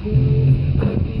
school, put